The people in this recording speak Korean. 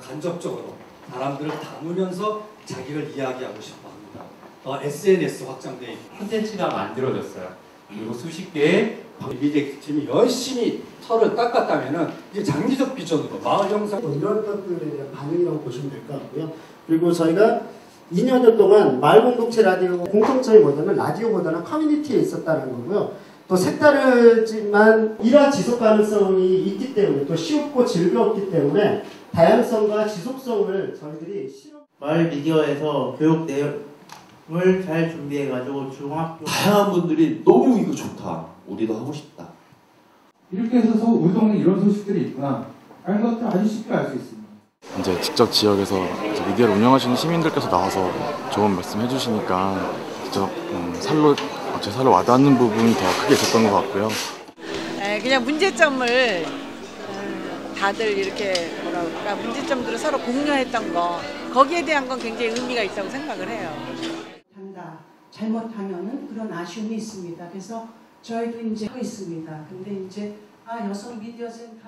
간접적으로 사람들을 담으면서 자기를 이야기하고 싶어 합니다. 어, SNS 확장돼 있고 콘텐츠가 만들어졌어요. 그리고 수십 개의 미디어 팀이 열심히 털을 닦았다면은 이제 장기적 비전으로 마을 형상 뭐 이런 것들에 대한 반응이라고 보시면 될 것 같고요. 그리고 저희가 2년여 동안 마을 공동체 라디오 공통점이보다는 라디오보다는 커뮤니티에 있었다는 거고요. 또 색다르지만 이러한 지속 가능성이 있기 때문에 또 쉽고 즐거웠기 때문에 다양성과 지속성을 저희들이 실험 마을 미디어에서 교육 내용을 잘 준비해가지고 중학교 다양한 분들이 너무 이거 좋다. 우리도 하고 싶다. 이렇게 해서 서- 우리 동네에 이런 소식들이 있구나 하는 것들 아주 쉽게 알 수 있습니다. 이제 직접 지역에서 미디어를 운영하시는 시민들께서 나와서 좋은 말씀 해주시니까 직접 음, 살로 어, 제 살로 와닿는 부분이 더 크게 있었던 것 같고요. 에, 그냥 문제점을 음, 다들 이렇게 뭐라 그럴까 문제점들을 서로 공유했던 거 거기에 대한 건 굉장히 의미가 있다고 생각을 해요. 한다. 잘못하면은 그런 아쉬움이 있습니다. 그래서 저희도 이제 하고 있습니다. 근데 이제 아 여성 미디어 센터